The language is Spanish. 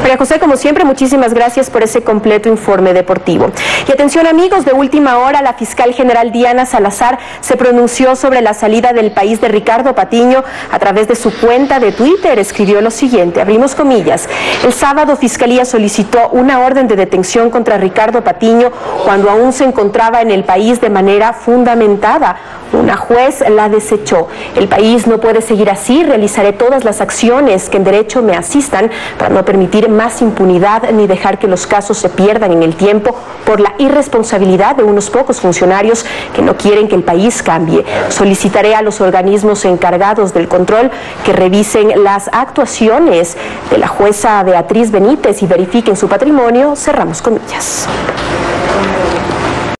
María José, como siempre, muchísimas gracias por ese completo informe deportivo. Y atención amigos, de última hora, la fiscal general Diana Salazar se pronunció sobre la salida del país de Ricardo Patiño a través de su cuenta de Twitter. Escribió lo siguiente, abrimos comillas, el sábado Fiscalía solicitó una orden de detención contra Ricardo Patiño cuando aún se encontraba en el país de manera fundamentada. Una juez la desechó. El país no puede seguir así. Realizaré todas las acciones que en derecho me asistan para no permitir más impunidad ni dejar que los casos se pierdan en el tiempo por la irresponsabilidad de unos pocos funcionarios que no quieren que el país cambie. Solicitaré a los organismos encargados del control que revisen las actuaciones de la jueza Beatriz Benítez y verifiquen su patrimonio. Cerramos comillas.